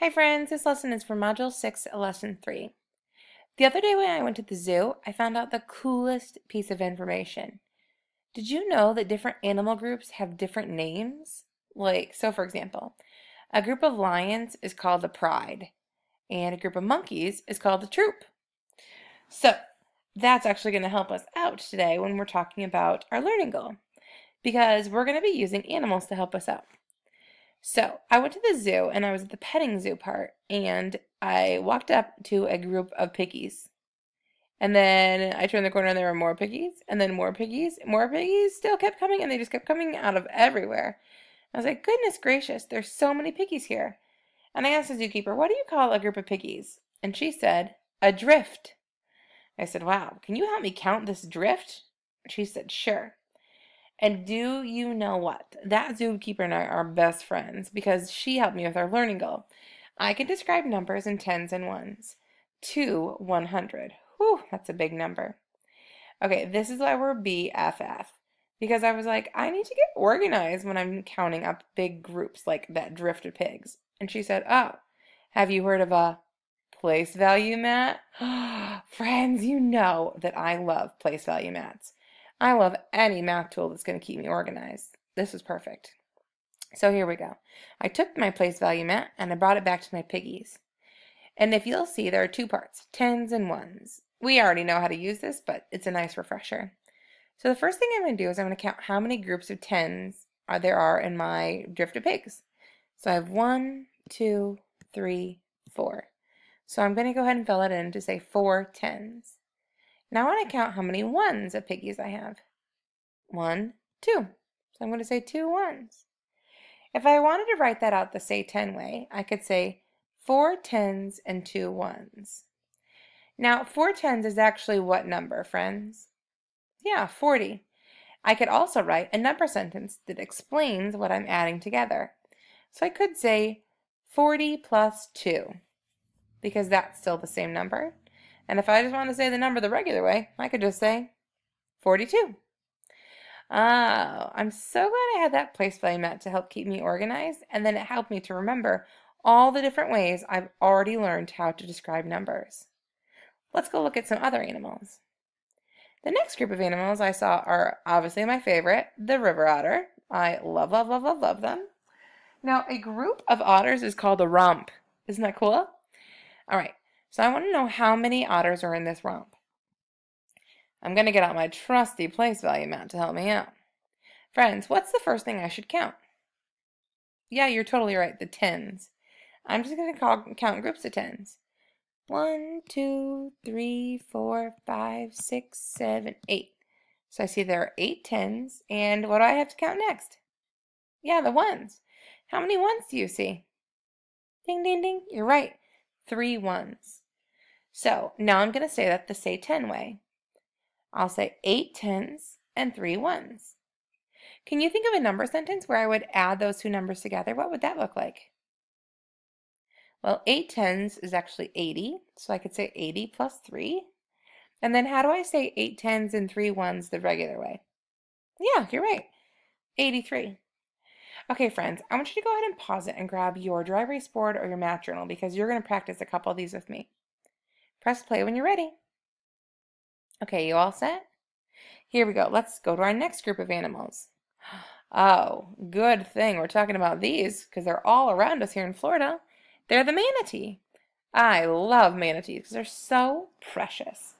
Hi friends, this lesson is for Module 6, Lesson 3. The other day when I went to the zoo, I found out the coolest piece of information. Did you know that different animal groups have different names? Like, so for example, a group of lions is called a pride, and a group of monkeys is called a troop. So, that's actually going to help us out today when we're talking about our learning goal, because we're going to be using animals to help us out. So I went to the zoo and I was at the petting zoo part and I walked up to a group of piggies. And then I turned the corner and there were more piggies and then more piggies. More piggies still kept coming and they just kept coming out of everywhere. I was like, goodness gracious, there's so many piggies here. And I asked the zookeeper, what do you call a group of piggies? And she said, a drift. I said, wow, can you help me count this drift? She said, sure. And do you know what? That zookeeper and I are best friends because she helped me with our learning goal. I can describe numbers in tens and ones to 100. Whew, that's a big number. Okay, this is why we're BFF. Because I was like, I need to get organized when I'm counting up big groups like that drift of pigs. And she said, Oh, have you heard of a place value mat? Friends, you know that I love place value mats. I love any math tool that's going to keep me organized. This is perfect. So here we go. I took my place value mat and I brought it back to my piggies. And if you'll see, there are two parts, tens and ones. We already know how to use this, but it's a nice refresher. So the first thing I'm going to do is I'm going to count how many groups of tens are there are in my drift of pigs. So I have one, two, three, four. So I'm going to go ahead and fill it in to say four tens. Now I want to count how many ones of piggies I have. One, two. So I'm going to say two ones. If I wanted to write that out the say 10 way, I could say four tens and two ones. Now, four tens is actually what number, friends? Yeah, 40. I could also write a number sentence that explains what I'm adding together. So I could say 40 plus 2, because that's still the same number. And if I just want to say the number the regular way, I could just say 42. Oh, I'm so glad I had that place value mat to help keep me organized, and then it helped me to remember all the different ways I've already learned how to describe numbers. Let's go look at some other animals. The next group of animals I saw are obviously my favorite, the river otter. I love, love, love, love, love them. Now, a group of otters is called a romp. Isn't that cool? All right, so I want to know how many otters are in this romp. I'm going to get out my trusty place value mat to help me out. Friends, what's the first thing I should count? Yeah, you're totally right, the tens. I'm just going to call, count groups of tens. One, two, three, four, five, six, seven, eight. So I see there are eight tens, and what do I have to count next? Yeah, the ones. How many ones do you see? Ding, ding, ding. You're right three ones. So now I'm going to say that the say 10 way. I'll say eight tens and three ones. Can you think of a number sentence where I would add those two numbers together? What would that look like? Well, eight tens is actually 80, so I could say 80 plus 3. And then how do I say eight tens and three ones the regular way? Yeah, you're right. 83. Okay, friends, I want you to go ahead and pause it and grab your dry erase board or your math journal because you're going to practice a couple of these with me. Press play when you're ready. Okay, you all set? Here we go. Let's go to our next group of animals. Oh, good thing we're talking about these because they're all around us here in Florida. They're the manatee. I love manatees because they're so precious.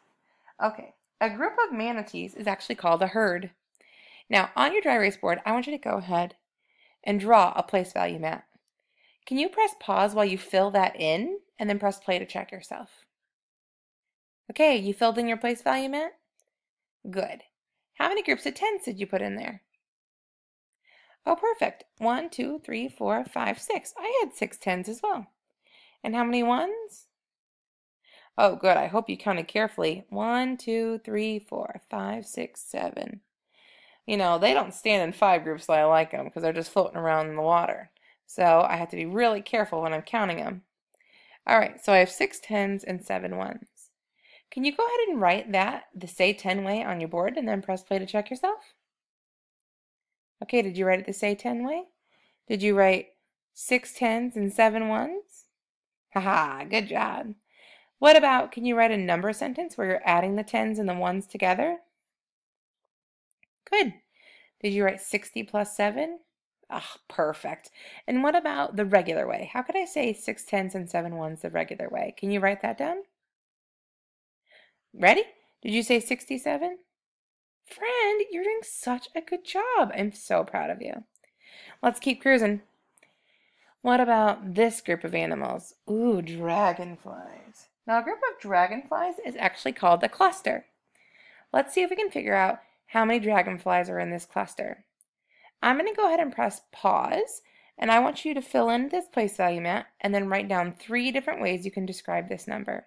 Okay, a group of manatees is actually called a herd. Now, on your dry erase board, I want you to go ahead and draw a place value mat. Can you press pause while you fill that in and then press play to check yourself? Okay, you filled in your place value mat? Good. How many groups of tens did you put in there? Oh, perfect. One, two, three, four, five, six. I had six tens as well. And how many ones? Oh, good. I hope you counted carefully. One, two, three, four, five, six, seven, you know, they don't stand in five groups so I like them because they're just floating around in the water. So I have to be really careful when I'm counting them. All right, so I have six tens and seven ones. Can you go ahead and write that the say 10 way on your board and then press play to check yourself? Okay, did you write it the say 10 way? Did you write six tens and seven ones? Haha, good job. What about, can you write a number sentence where you're adding the tens and the ones together? Good. Did you write 60 plus 7? Ah, oh, perfect. And what about the regular way? How could I say six tens and seven ones the regular way? Can you write that down? Ready? Did you say 67? Friend, you're doing such a good job. I'm so proud of you. Let's keep cruising. What about this group of animals? Ooh, dragonflies. Now, a group of dragonflies is actually called a cluster. Let's see if we can figure out how many dragonflies are in this cluster. I'm going to go ahead and press pause, and I want you to fill in this place value mat and then write down three different ways you can describe this number.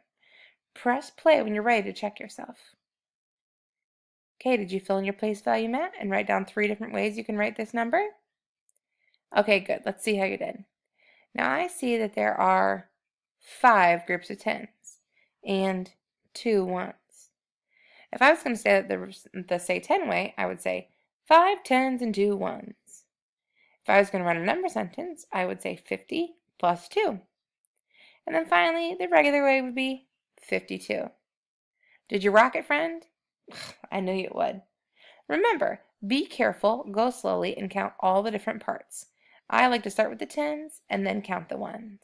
Press play when you're ready to check yourself. Okay, did you fill in your place value mat and write down three different ways you can write this number? Okay, good. Let's see how you did. Now I see that there are five groups of tens and two ones. If I was going to say the, the say 10 way, I would say five tens and two ones. If I was going to run a number sentence, I would say 50 plus 2. And then finally, the regular way would be 52. Did you rock it, friend? I knew you would. Remember, be careful, go slowly, and count all the different parts. I like to start with the tens and then count the ones.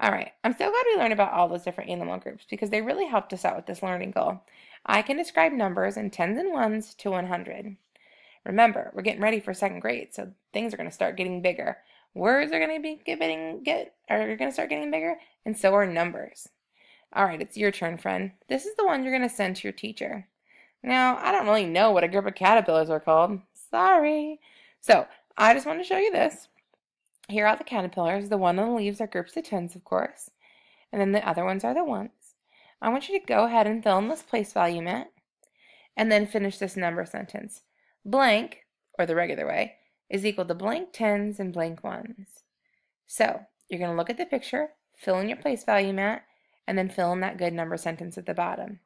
All right, I'm so glad we learned about all those different animal groups because they really helped us out with this learning goal. I can describe numbers in tens and ones to 100. Remember, we're getting ready for second grade, so things are going to start getting bigger. Words are going to be getting get are going to start getting bigger, and so are numbers. All right, it's your turn, friend. This is the one you're going to send to your teacher. Now, I don't really know what a group of caterpillars are called. Sorry. So, I just want to show you this. Here are the caterpillars. The one on the leaves are groups of tens, of course. And then the other ones are the ones. I want you to go ahead and fill in this place value mat. And then finish this number sentence. Blank, or the regular way, is equal to blank tens and blank ones. So, you're going to look at the picture, fill in your place value mat, and then fill in that good number sentence at the bottom.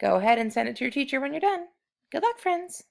Go ahead and send it to your teacher when you're done. Good luck, friends.